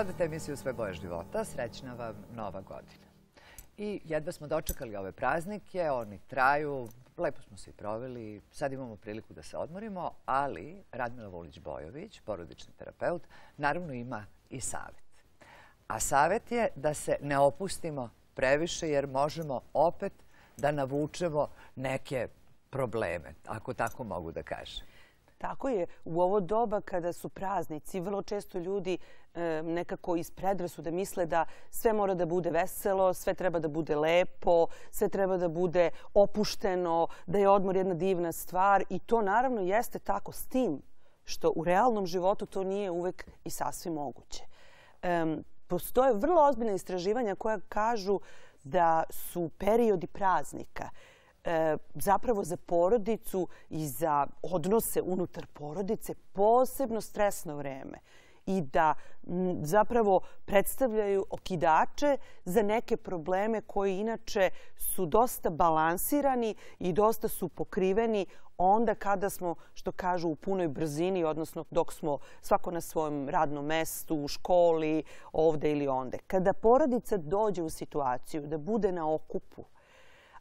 Gledate emisiju Sve boje života, srećna vam nova godina. I jedva smo dočekali ove praznike, oni traju, lepo smo se i proveli, sad imamo priliku da se odmorimo, ali Radmila Volić-Bojović, porodični terapeut, naravno ima i savjet. A savjet je da se ne opustimo previše jer možemo opet da navučemo neke probleme, ako tako mogu da kažem. Tako je. U ovo doba kada su praznici, vrlo često ljudi e, nekako iz predrasude misle da sve mora da bude veselo, sve treba da bude lepo, sve treba da bude opušteno, da je odmor jedna divna stvar i to naravno jeste tako s tim što u realnom životu to nije uvek i sasvim moguće. postoje vrlo ozbiljne istraživanja koja kažu da su periodi praznika E, zapravo za porodicu i za odnose unutar porodice posebno stresno vreme i da zapravo predstavljaju okidače za neke probleme koji inače su dosta balansirani i dosta su pokriveni onda kada smo, što kažu, u punoj brzini, odnosno dok smo svako na svojem radnom mestu, u školi, ovde ili onde. Kada porodica dođe u situaciju da bude na okupu,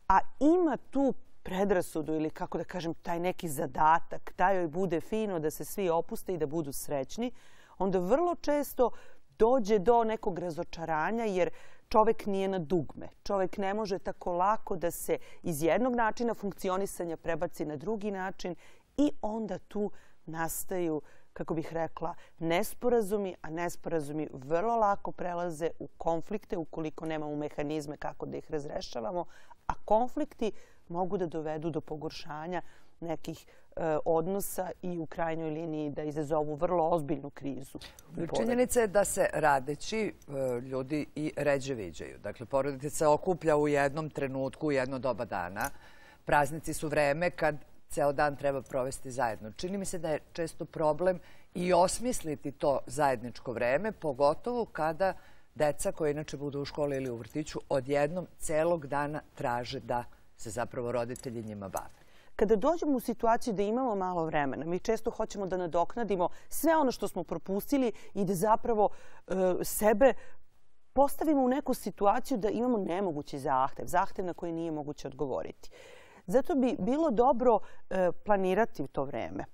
a ima tu predrasudu ili kako da kažem taj neki zadatak da joj bude fino da se svi opuste i da budu srećni, onda vrlo često dođe do nekog razočaranja jer čovek nije na dugme. Čovek ne može tako lako da se iz jednog načina funkcionisanja prebaci na drugi način i onda tu nastaju kako bih rekla, nesporazumi, a nesporazumi vrlo lako prelaze u konflikte ukoliko nemamo mehanizme kako da ih razrešavamo, a konflikti mogu da dovedu do pogoršanja nekih e, odnosa i u krajnjoj liniji da izazovu vrlo ozbiljnu krizu. Činjenica je da se radeći e, ljudi i ređe viđaju. Dakle, porodica se okuplja u jednom trenutku, u jedno doba dana. Praznici su vreme kad ceo dan treba provesti zajedno. Čini mi se da je često problem i osmisliti to zajedničko vreme, pogotovo kada deca koja inače budu u školi ili u vrtiću odjednom celog dana traže da se zapravo roditelji njima bave. Kada dođemo u situaciju da imamo malo vremena, mi često hoćemo da nadoknadimo sve ono što smo propustili i da zapravo e, sebe postavimo u neku situaciju da imamo nemogući zahtev, zahtev na koji nije moguće odgovoriti. Zato bi bilo dobro e, planirati to vreme.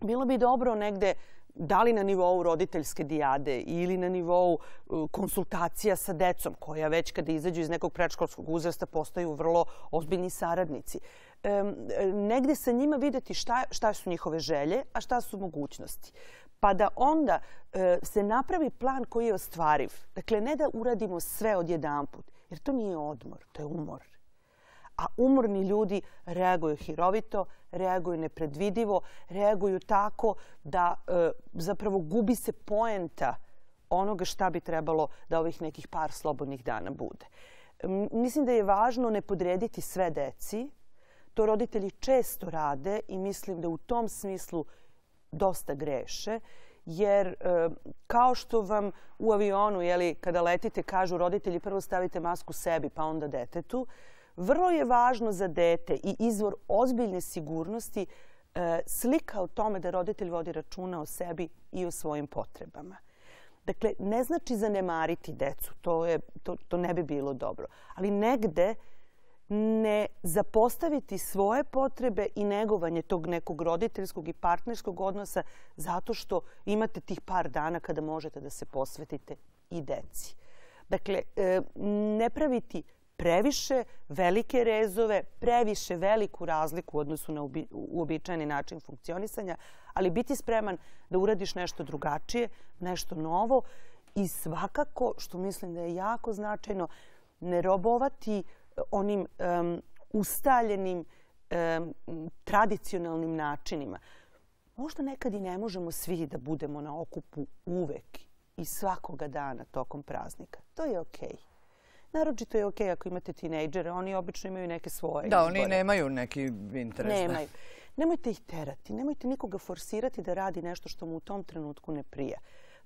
Bilo bi dobro negde da li na nivou roditeljske dijade ili na nivou e, konsultacija sa decom, koja već kada izađu iz nekog predškolskog uzrasta postaju vrlo ozbiljni saradnici. E, negde sa njima videti šta, šta su njihove želje, a šta su mogućnosti. Pa da onda e, se napravi plan koji je ostvariv. Dakle, ne da uradimo sve odjedanput, jer to nije odmor, to je umor a umorni ljudi reaguju hirovito, reaguju nepredvidivo, reaguju tako da e, zapravo gubi se poenta onoga šta bi trebalo da ovih nekih par slobodnih dana bude. Mislim da je važno ne podrediti sve deci. To roditelji često rade i mislim da u tom smislu dosta greše jer e, kao što vam u avionu, jeli, kada letite, kažu roditelji prvo stavite masku sebi pa onda detetu, vrlo je važno za dete i izvor ozbiljne sigurnosti e, slika o tome da roditelj vodi računa o sebi i o svojim potrebama. Dakle, ne znači zanemariti decu, to, je, to, to ne bi bilo dobro. Ali negde ne zapostaviti svoje potrebe i negovanje tog nekog roditeljskog i partnerskog odnosa zato što imate tih par dana kada možete da se posvetite i deci. Dakle, e, ne praviti previše velike rezove, previše veliku razliku u odnosu na uobičajeni način funkcionisanja, ali biti spreman da uradiš nešto drugačije, nešto novo i svakako, što mislim da je jako značajno, ne robovati eh, onim ustaljenim tradicionalnim načinima. Možda nekad i ne možemo svi da budemo na okupu uvek i svakoga dana tokom praznika. To je okej. Okay. Naročito je okay ako imate tinejdžere, oni obično imaju neke svoje Da, oni nemaju neki interes. Nemaju. Nemojte ih terati, nemojte nikoga forsirati da radi nešto što mu u tom trenutku ne prija.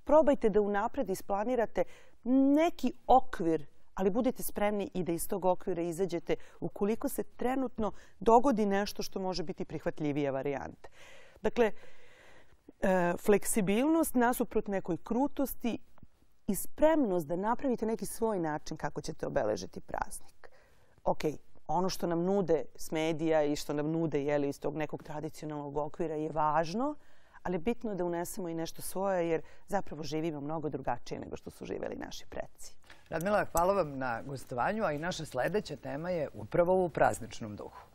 Probajte da unapred isplanirate neki okvir ali budite spremni i da iz tog okvira izađete ukoliko se trenutno dogodi nešto što može biti prihvatljivija varijanta. Dakle, e, fleksibilnost nasuprot nekoj krutosti i spremnost da napravite neki svoj način kako ćete obeležiti praznik. Ok, ono što nam nude s medija i što nam nude jeli, iz tog nekog tradicionalnog okvira je važno, ali bitno je da unesemo i nešto svoje jer zapravo živimo mnogo drugačije nego što su živeli naši preci. Radmila, hvala vam na gostovanju, a i naša sledeća tema je upravo u prazničnom duhu.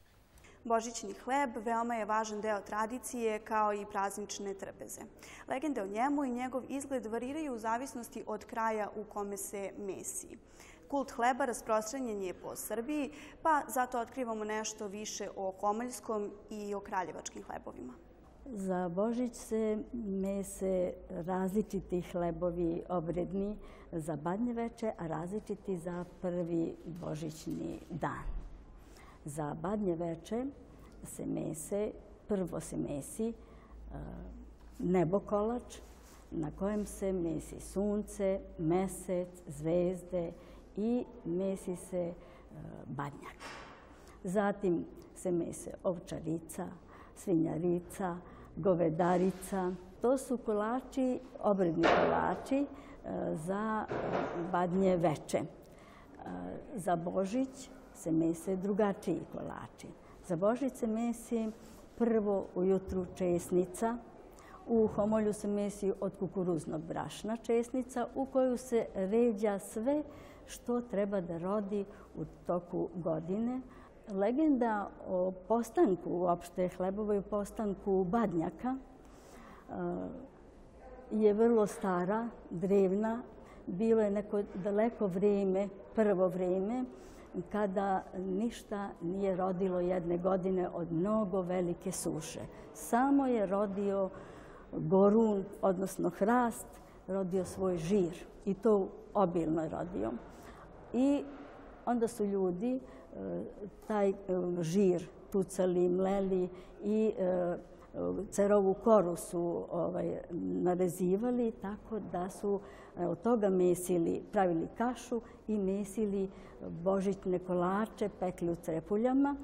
Božićni hleb veoma je važan deo tradicije kao i praznične trpeze. Legende o njemu i njegov izgled variraju u zavisnosti od kraja u kome se mesi. Kult hleba rasprostranjen je po Srbiji, pa zato otkrivamo nešto više o komaljskom i o kraljevačkim hlebovima. Za Božić se mese različiti hlebovi obredni za badnje veče, a različiti za prvi božićni dan. Za badnje veče se mese, prvo se mesi nebokolač na kojem se mesi sunce, mesec, zvezde i mesi se badnjak. Zatim se mese ovčarica, svinjarica, govedarica. To su kolači, obredni kolači za badnje veče. Za Božić se mese drugačiji kolači. Za Božić se mesi prvo ujutru česnica, u homolju se mesi od kukuruznog brašna česnica u koju se ređa sve što treba da rodi u toku godine. Legenda o postanku uopšte hlebovoj postanku badnjaka je vrlo stara, drevna. Bilo je neko daleko vrijeme, prvo vrijeme, kada ništa nije rodilo jedne godine od mnogo velike suše. Samo je rodio gorun, odnosno hrast, rodio svoj žir i to obilno je rodio. I onda su ljudi taj žir tucali, mleli i cerovu koru su ovaj, narezivali tako da su od toga mesili, pravili kašu i mesili božićne kolače, pekli u crepuljama.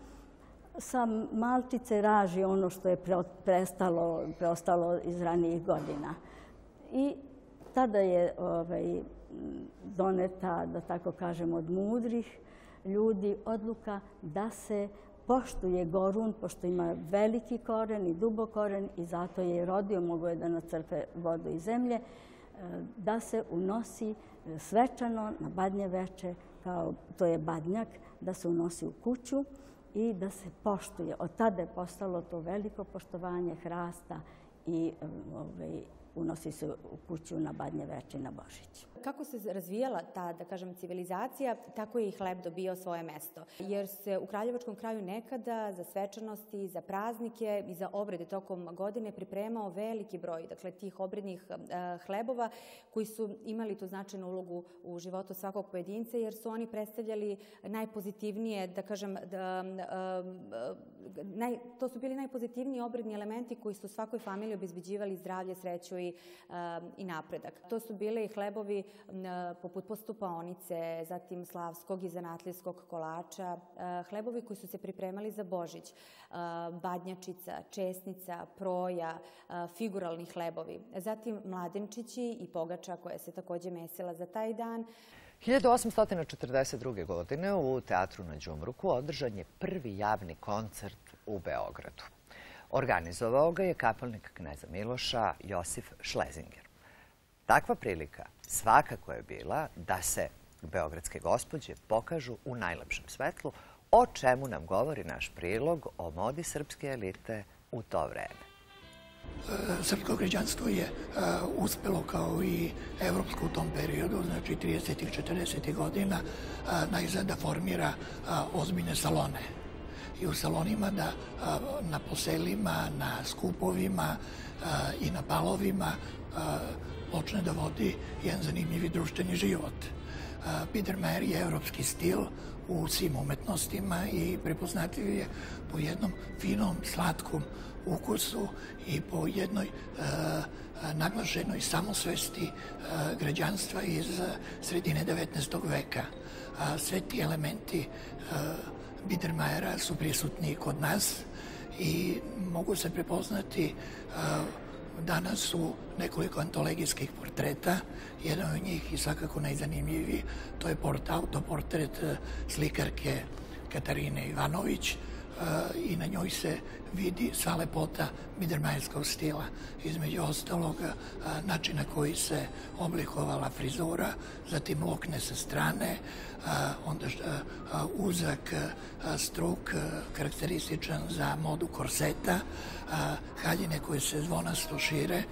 Sa malčice raži ono što je prestalo, preostalo iz ranijih godina. I tada je ovaj, doneta, da tako kažem, od mudrih ljudi odluka da se poštuje gorun, pošto ima veliki koren i dubok koren i zato je rodio, mogo je da nacrpe vodu iz zemlje, da se unosi svečano na badnje veče, kao to je badnjak, da se unosi u kuću i da se poštuje. Od tada je postalo to veliko poštovanje hrasta i ovaj, unosi se u kuću na badnje veče na Božić. Kako se razvijala ta, da kažem, civilizacija, tako je i hleb dobio svoje mesto. Jer se u Kraljevačkom kraju nekada za svečanosti, za praznike i za obrede tokom godine pripremao veliki broj dakle, tih obrednih hlebova koji su imali tu značajnu ulogu u životu svakog pojedinca jer su oni predstavljali najpozitivnije, da kažem, da, naj, to su bili najpozitivniji obredni elementi koji su svakoj familiji obezbeđivali zdravlje, sreću i, i napredak. To su bile i hlebovi poput postupaonice, zatim slavskog i zanatlijskog kolača, hlebovi koji su se pripremali za Božić, badnjačica, česnica, proja, figuralni hlebovi. Zatim mladenčići i pogača koja se takođe mesila za taj dan. 1842. godine u Teatru na Đumruku održan je prvi javni koncert u Beogradu. Organizovao ga je kapelnik kneza Miloša Josif Šlezinger. Takva prilika svakako je bila da se beogradske gospođe pokažu u najlepšem svetlu, o čemu nam govori naš prilog o modi srpske elite u to vreme. Srpsko građanstvo je uspelo kao i evropsko u tom periodu, znači 30. i 40. godina, najzad da formira ozbiljne salone. I u salonima da na poselima, na skupovima i na balovima počne da vodi jedan zanimljivi društveni život. Peter Mayer je evropski stil u svim umetnostima i prepoznatljiv je po jednom finom, slatkom ukusu i po jednoj naglašenoj samosvesti građanstva iz sredine 19. veka. Sve ti elementi Biedermajera su prisutni kod nas i mogu se prepoznati Danas su nekoliko antologijskih portreta. Jedan od njih i svakako najzanimljiviji, to je port, autoportret e, slikarke Katarine Ivanović, i na njoj se vidi sva lepota Biedermajerskog stila. Između ostalog, načina koji se oblikovala frizura, zatim lokne sa strane, onda uzak struk karakterističan za modu korseta, haljine koje se zvonasto šire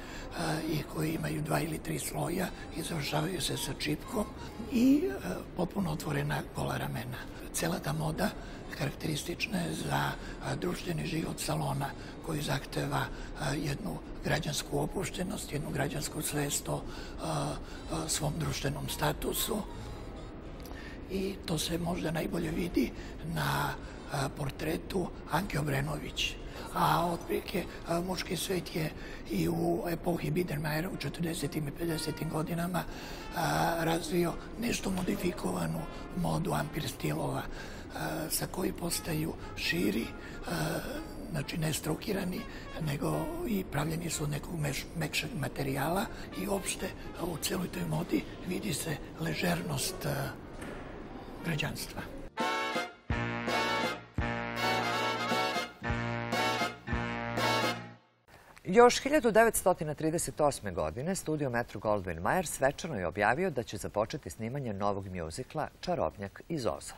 i koji imaju dva ili tri sloja i završavaju se sa čipkom i potpuno otvorena gola ramena. Cela ta moda karakteristične za društveni život salona koji zahteva jednu građansku opuštenost, jednu građansku svest o svom društvenom statusu i to se možda najbolje vidi na portretu Anke Obrenović. A otprilike muški svet je i u epohi Biedermajera u 40. i 50. godinama razvio nešto modifikovanu modu ampir stilova sa koji postaju širi, znači ne strukirani, nego i pravljeni su od nekog mekšeg materijala i uopšte u celoj toj modi vidi se ležernost građanstva. Još 1938. godine studio Metro Goldwyn Mayer svečano je objavio da će započeti snimanje novog mjuzikla Čarobnjak iz Oza.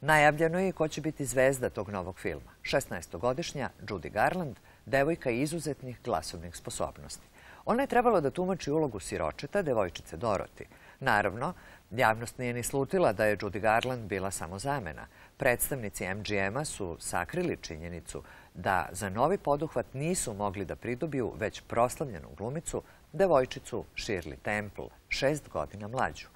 Najavljeno je ko će biti zvezda tog novog filma. 16-godišnja Judy Garland, devojka izuzetnih glasovnih sposobnosti. Ona je trebala da tumači ulogu siročeta, devojčice Doroti. Naravno, javnost nije ni slutila da je Judy Garland bila samo zamena. Predstavnici MGM-a su sakrili činjenicu da za novi poduhvat nisu mogli da pridobiju već proslavljenu glumicu, devojčicu Shirley Temple, šest godina mlađu.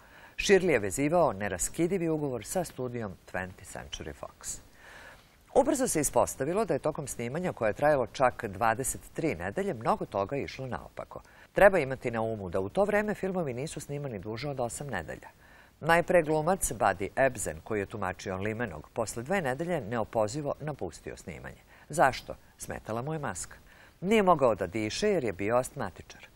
Shirley je vezivao neraskidivi ugovor sa studijom 20th Century Fox. Ubrzo se ispostavilo da je tokom snimanja koje je trajalo čak 23 nedelje mnogo toga išlo naopako. Treba imati na umu da u to vreme filmovi nisu snimani duže od 8 nedelja. Najpre glumac Buddy Ebsen, koji je tumačio Limenog, posle dve nedelje neopozivo napustio snimanje. Zašto? Smetala mu je maska. Nije mogao da diše jer je bio astmatičar.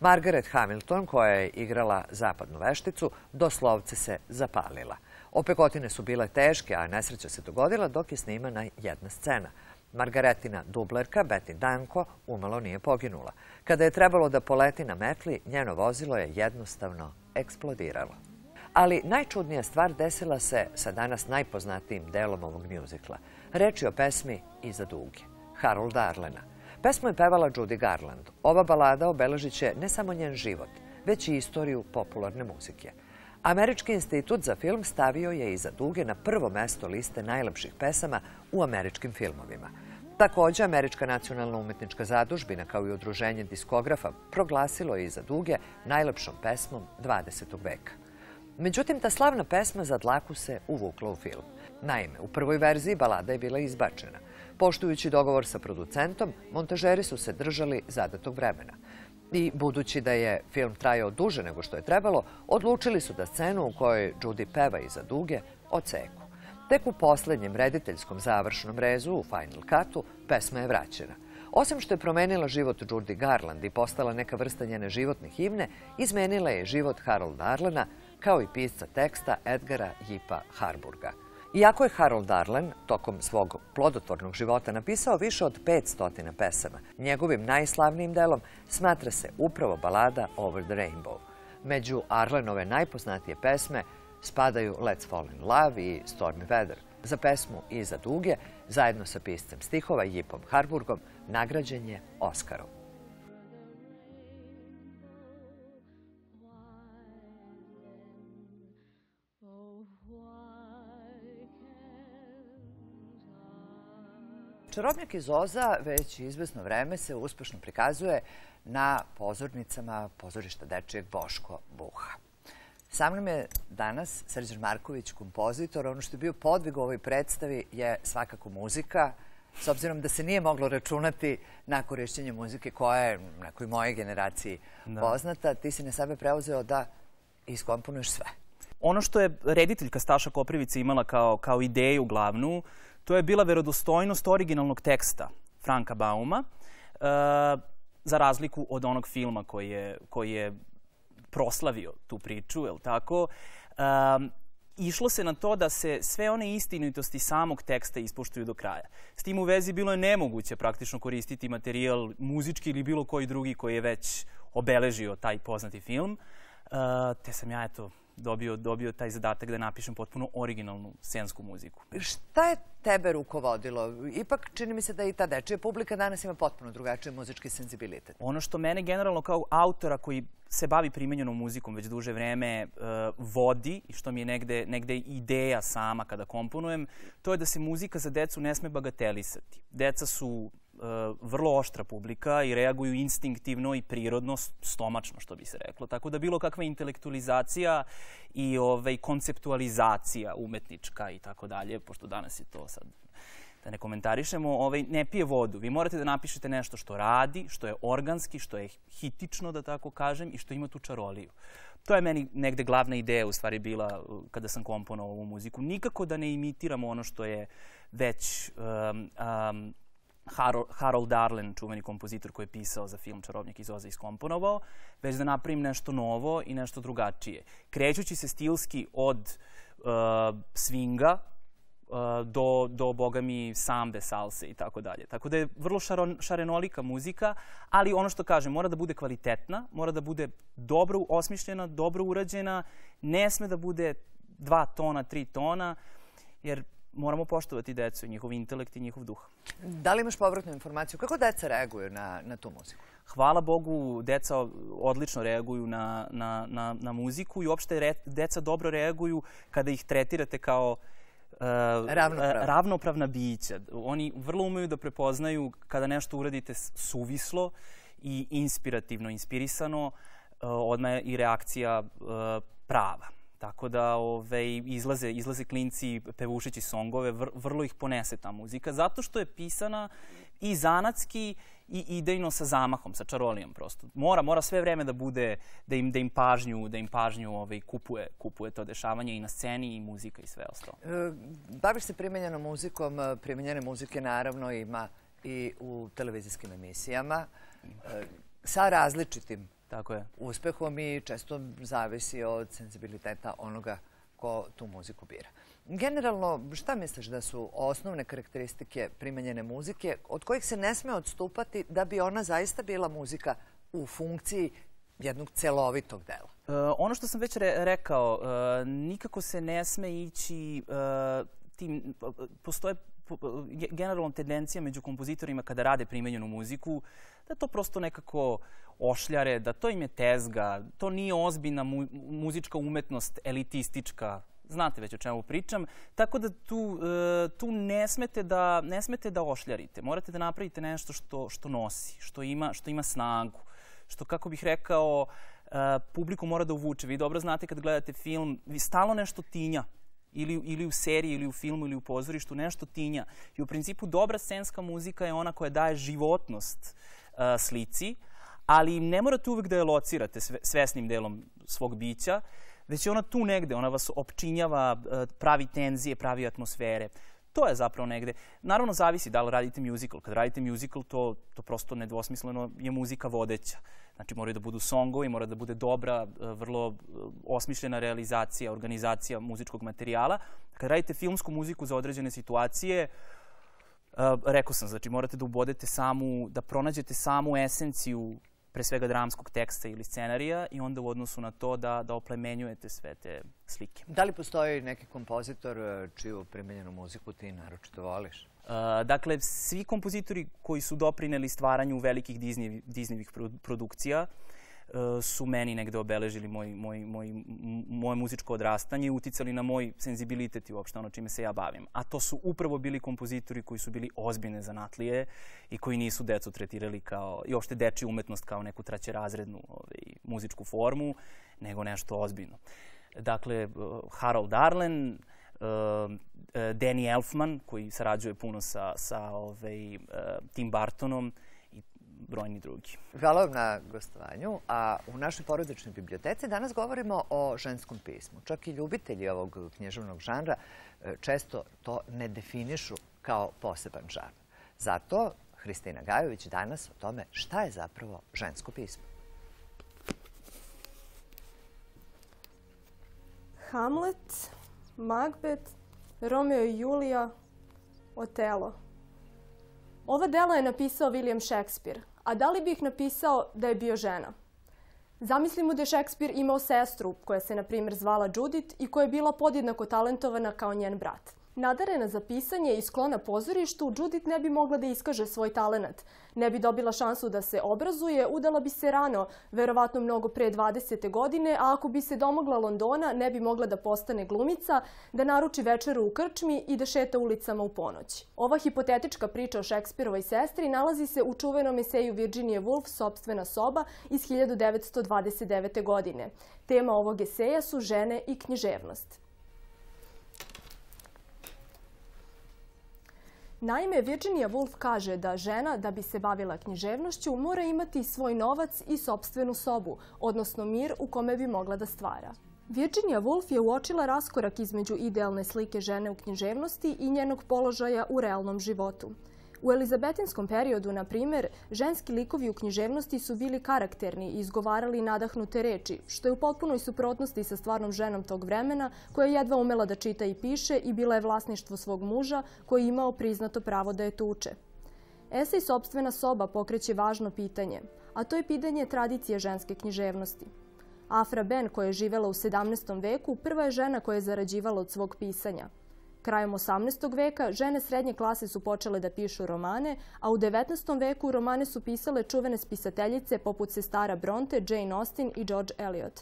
Margaret Hamilton, koja je igrala zapadnu vešticu, doslovce se zapalila. Opekotine su bile teške, a nesreća se dogodila dok je snimana jedna scena. Margaretina dublerka, Betty Danko, umalo nije poginula. Kada je trebalo da poleti na metli, njeno vozilo je jednostavno eksplodiralo. Ali najčudnija stvar desila se sa danas najpoznatijim delom ovog mjuzikla. Reč je o pesmi Iza duge, Harold Arlena. Pesmu je pevala Judy Garland. Ova balada obeležit će ne samo njen život, već i istoriju popularne muzike. Američki institut za film stavio je iza duge na prvo mesto liste najlepših pesama u američkim filmovima. Također, Američka nacionalna umetnička zadužbina kao i udruženje diskografa proglasilo je iza duge najlepšom pesmom 20. veka. Međutim, ta slavna pesma za dlaku se uvukla u film. Naime, u prvoj verziji balada je bila izbačena. Poštujući dogovor sa producentom, montažeri su se držali zadatog vremena. I budući da je film trajao duže nego što je trebalo, odlučili su da scenu u kojoj Judy peva iza duge oceku. Tek u posljednjem rediteljskom završnom rezu, u Final Cutu, pesma je vraćena. Osim što je promenila život Judy Garland i postala neka vrsta njene životne himne, izmenila je život Harolda Arlena, kao i pisca teksta Edgara Jipa Harburga. Iako je Harold Darlan tokom svog plodotvornog života napisao više od 500 pesama, njegovim najslavnijim delom smatra se upravo balada Over the Rainbow. Među Arlenove najpoznatije pesme spadaju Let's Fall in Love i Stormy Weather. Za pesmu Iza duge, zajedno sa piscem stihova Jipom Harburgom, nagrađen je Oskarom. Čarobnjak iz Oza već izvesno vreme se uspešno prikazuje na pozornicama pozorišta Dečijeg Boško Buha. Sa mnom je danas Srđan Marković, kompozitor. Ono što je bio podvig u ovoj predstavi je svakako muzika, s obzirom da se nije moglo računati na korišćenje muzike koja je na kojoj mojoj generaciji poznata. Ti si na sebe preuzeo da iskomponuješ sve. Ono što je rediteljka Staša Koprivica imala kao, kao ideju glavnu, to je bila verodostojnost originalnog teksta Franka Bauma. E, za razliku od onog filma koji je, koji je proslavio tu priču, je tako? Um, išlo se na to da se sve one istinitosti samog teksta ispoštuju do kraja. S tim u vezi bilo je nemoguće praktično koristiti materijal muzički ili bilo koji drugi koji je već obeležio taj poznati film. Uh, te sam ja, eto, dobio, dobio taj zadatak da napišem potpuno originalnu scensku muziku. Šta je tebe rukovodilo? Ipak čini mi se da i ta dečija publika danas ima potpuno drugačiji muzički senzibilitet. Ono što mene generalno kao autora koji se bavi primjenjenom muzikom već duže vreme uh, vodi i što mi je negde, negde ideja sama kada komponujem, to je da se muzika za decu ne sme bagatelisati. Deca su vrlo oštra publika i reaguju instinktivno i prirodno, stomačno što bi se reklo. Tako da bilo kakva intelektualizacija i ovaj, konceptualizacija umetnička i tako dalje, pošto danas je to sad da ne komentarišemo, ovaj, ne pije vodu. Vi morate da napišete nešto što radi, što je organski, što je hitično, da tako kažem, i što ima tu čaroliju. To je meni negde glavna ideja u stvari bila uh, kada sam komponovao ovu muziku. Nikako da ne imitiramo ono što je već um, um, Harold, Harold Darlen, čuveni kompozitor koji je pisao za film Čarobnjak iz Oza iskomponovao, već da napravim nešto novo i nešto drugačije. Krećući se stilski od uh, swinga, uh, do, do boga mi sambe, salse i tako dalje. Tako da je vrlo šaron, šarenolika muzika, ali ono što kažem, mora da bude kvalitetna, mora da bude dobro osmišljena, dobro urađena, ne sme da bude dva tona, tri tona, jer moramo poštovati decu, njihov intelekt i njihov duh. Da li imaš povratnu informaciju? Kako deca reaguju na, na tu muziku? Hvala Bogu, deca odlično reaguju na, na, na, na muziku i uopšte re, deca dobro reaguju kada ih tretirate kao uh, Ravnopravno. ravnopravna bića. Oni vrlo umeju da prepoznaju kada nešto uradite suvislo i inspirativno, inspirisano, uh, odmah je i reakcija uh, prava. Tako da ove, izlaze, izlaze klinci pevušeći songove, vr, vrlo ih ponese ta muzika, zato što je pisana i zanatski i idejno sa zamahom, sa čarolijom prosto. Mora, mora sve vreme da bude, da im, da im pažnju, da im pažnju ovaj, kupuje, kupuje to dešavanje i na sceni i muzika i sve ostalo. E, baviš se primenjenom muzikom, primenjene muzike naravno ima i u televizijskim emisijama e, sa različitim Tako je. uspehom i često zavisi od senzibiliteta onoga ko tu muziku bira. Generalno, šta misliš da su osnovne karakteristike primenjene muzike od kojih se ne sme odstupati da bi ona zaista bila muzika u funkciji jednog celovitog dela? E, ono što sam već re rekao, e, nikako se ne sme ići e, tim, postoje generalno tendencija među kompozitorima kada rade primenjenu muziku, da to prosto nekako ošljare, da to im je tezga, to nije ozbiljna mu, muzička umetnost, elitistička, znate već o čemu pričam, tako da tu, e, tu ne, smete da, ne smete da ošljarite. Morate da napravite nešto što, što nosi, što ima, što ima snagu, što, kako bih rekao, e, publiku mora da uvuče. Vi dobro znate kad gledate film, vi stalno nešto tinja, ili, ili u seriji, ili u filmu, ili u pozorištu, nešto tinja. I u principu dobra scenska muzika je ona koja daje životnost uh, slici, ali ne morate uvek da je locirate svesnim delom svog bića, već je ona tu negde, ona vas opčinjava, pravi tenzije, pravi atmosfere. To je zapravo negde. Naravno, zavisi da li radite musical. Kad radite musical, to, to prosto nedvosmisleno je muzika vodeća. Znači, moraju da budu songovi, mora da bude dobra, vrlo osmišljena realizacija, organizacija muzičkog materijala. Kad radite filmsku muziku za određene situacije, Uh, rekao sam, znači morate da ubodete samu, da pronađete samu esenciju pre svega dramskog teksta ili scenarija i onda u odnosu na to da, da oplemenjujete sve te slike. Da li postoji neki kompozitor e, čiju primenjenu muziku ti naročito voliš? Uh, dakle, svi kompozitori koji su doprineli stvaranju velikih Disney, Disneyvih produkcija uh, su meni negde obeležili moj, moj, moj, moje muzičko odrastanje i uticali na moj senzibilitet i uopšte ono čime se ja bavim. A to su upravo bili kompozitori koji su bili ozbiljne zanatlije i koji nisu decu tretirali kao, i uopšte dečiju umetnost kao neku traćerazrednu ovaj, muzičku formu, nego nešto ozbiljno. Dakle, uh, Harold Darlen, uh, Danny Elfman, koji sarađuje puno sa, sa ovaj, Tim Bartonom, brojni drugi. Hvala vam na gostovanju. A u našoj porodičnoj biblioteci danas govorimo o ženskom pismu. Čak i ljubitelji ovog knježevnog žanra često to ne definišu kao poseban žanr. Zato Hristina Gajović danas o tome šta je zapravo žensko pismo. Hamlet, Macbeth, Romeo i Julija, Otelo. Ova dela je napisao William Shakespeare, a da li bi ih napisao da je bio žena? Zamislimo da je Shakespeare imao sestru koja se, na primjer, zvala Judith i koja je bila podjednako talentovana kao njen brat. Nadarena za pisanje i sklona pozorištu, Judith ne bi mogla da iskaže svoj talenat. Ne bi dobila šansu da se obrazuje, udala bi se rano, verovatno mnogo pre 20. godine, a ako bi se domogla Londona, ne bi mogla da postane glumica, da naruči večeru u krčmi i da šeta ulicama u ponoć. Ova hipotetička priča o Šekspirovoj sestri nalazi se u čuvenom eseju Virginia Woolf Sobstvena soba iz 1929. godine. Tema ovog eseja su žene i književnost. Naime, Virginia Woolf kaže da žena, da bi se bavila književnošću, mora imati svoj novac i sobstvenu sobu, odnosno mir u kome bi mogla da stvara. Virginia Woolf je uočila raskorak između idealne slike žene u književnosti i njenog položaja u realnom životu. U elizabetinskom periodu, na primjer, ženski likovi u književnosti su bili karakterni i izgovarali nadahnute reči, što je u potpunoj suprotnosti sa stvarnom ženom tog vremena, koja je jedva umela da čita i piše i bila je vlasništvo svog muža, koji je imao priznato pravo da je tuče. Esej Sobstvena soba pokreće važno pitanje, a to je pitanje tradicije ženske književnosti. Afra Ben, koja je živela u 17. veku, prva je žena koja je zarađivala od svog pisanja – Krajem 18. veka žene srednje klase su počele da pišu romane, a u 19. veku romane su pisale čuvene spisateljice poput sestara Bronte, Jane Austen i George Eliot.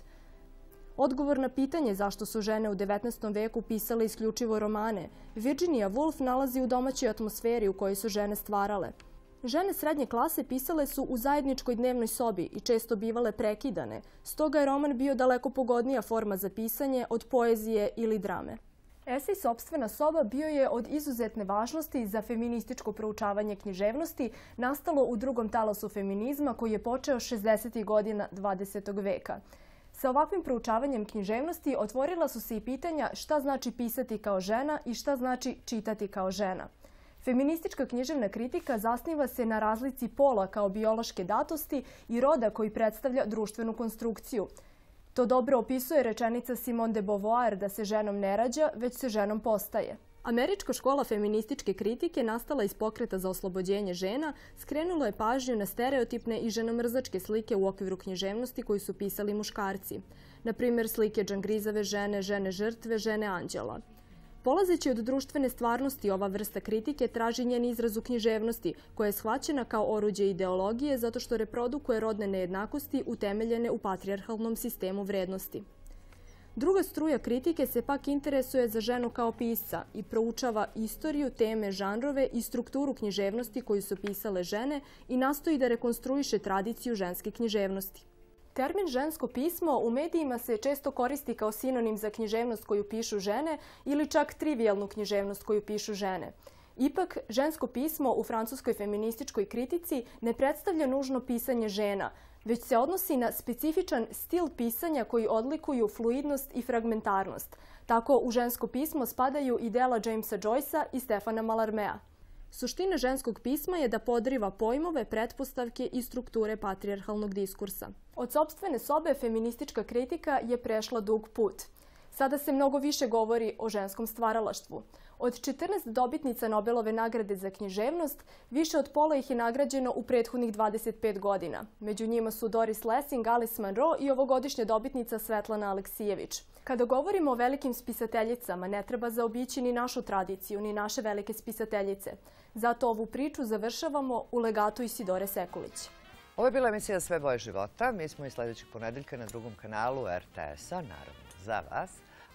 Odgovor na pitanje zašto su žene u 19. veku pisale isključivo romane, Virginia Woolf nalazi u domaćoj atmosferi u kojoj su žene stvarale. Žene srednje klase pisale su u zajedničkoj dnevnoj sobi i često bivale prekidane, stoga je roman bio daleko pogodnija forma za pisanje od poezije ili drame. Esej Sobstvena soba bio je od izuzetne važnosti za feminističko proučavanje književnosti nastalo u drugom talasu feminizma koji je počeo 60. godina 20. veka. Sa ovakvim proučavanjem književnosti otvorila su se i pitanja šta znači pisati kao žena i šta znači čitati kao žena. Feministička književna kritika zasniva se na razlici pola kao biološke datosti i roda koji predstavlja društvenu konstrukciju – To dobro opisuje rečenica Simone de Beauvoir da se ženom ne rađa, već se ženom postaje. Američka škola feminističke kritike nastala iz pokreta za oslobođenje žena skrenula je pažnju na stereotipne i ženomrzačke slike u okviru književnosti koji su pisali muškarci. Na primjer, slike džangrizave žene, žene žrtve, žene anđela. Polazeći od društvene stvarnosti, ova vrsta kritike traži njen izraz u književnosti, koja je shvaćena kao oruđe ideologije zato što reprodukuje rodne nejednakosti utemeljene u patrijarhalnom sistemu vrednosti. Druga struja kritike se pak interesuje za ženu kao pisca i proučava istoriju, teme, žanrove i strukturu književnosti koju su pisale žene i nastoji da rekonstruiše tradiciju ženske književnosti. Termin žensko pismo u medijima se često koristi kao sinonim za književnost koju pišu žene ili čak trivialnu književnost koju pišu žene. Ipak, žensko pismo u francuskoj feminističkoj kritici ne predstavlja nužno pisanje žena, već se odnosi na specifičan stil pisanja koji odlikuju fluidnost i fragmentarnost. Tako u žensko pismo spadaju i dela Jamesa Joycea i Stefana Mallarmea. Suština ženskog pisma je da podriva pojmove, pretpostavke i strukture patrijarhalnog diskursa. Od sobstvene sobe feministička kritika je prešla dug put. Sada se mnogo više govori o ženskom stvaralaštvu. Od 14 dobitnica Nobelove nagrade za književnost, više od pola ih je nagrađeno u prethodnih 25 godina. Među njima su Doris Lessing, Alice Munro i ovogodišnja dobitnica Svetlana Aleksijević. Kada govorimo o velikim spisateljicama, ne treba zaobići ni našu tradiciju, ni naše velike spisateljice. Zato ovu priču završavamo u legatu Isidore Sekulić. Ovo je bila emisija Sve boje života. Mi smo i sljedećeg ponedeljka na drugom kanalu RTS-a, naravno za vas,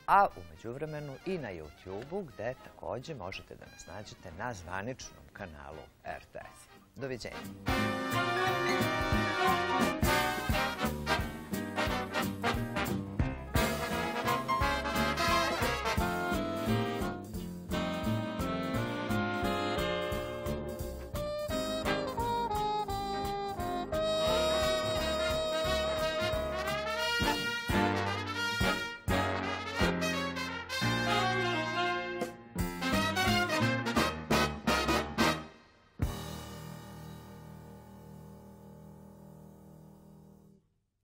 a umeđu vremenu i na YouTube-u gde možete da nas nađete na zvaničnom kanalu RTS. Doviđenja.